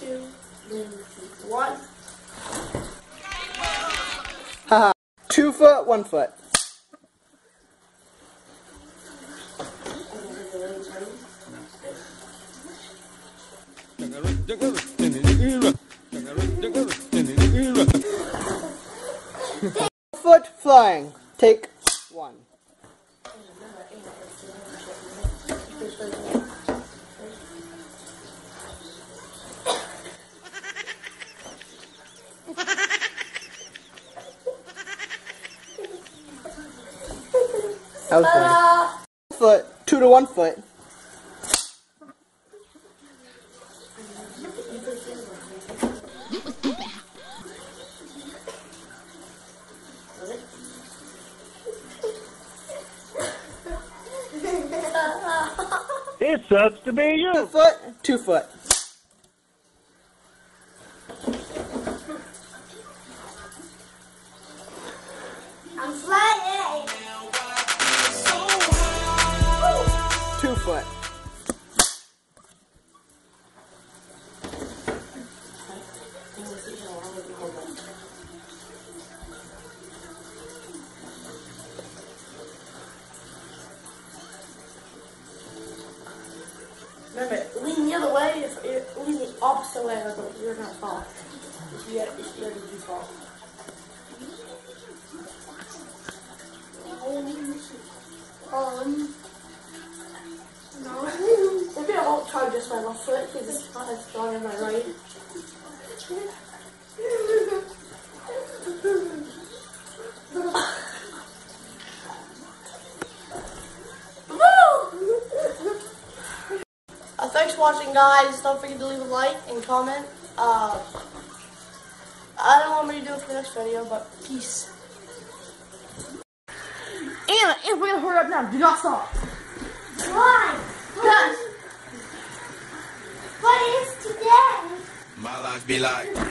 two, then one. Two foot, one foot. foot flying. Take That was good. Foot, two to one foot. It sucks to be you. Two foot, two foot. Foot. Remember, lean the other way. If if- lean the opposite way, you're gonna fall. If you if you ever fall. Try my foot because it's not as strong as my right. Uh, thanks for watching, guys. Don't forget to leave a like and comment. Uh, I don't know what I'm going to do for the next video, but peace. And, and we're going to hurry up now. Do not stop. Why? Guys. What is today? My life be like.